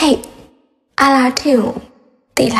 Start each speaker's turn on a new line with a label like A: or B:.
A: Hey, I love you. Tỷ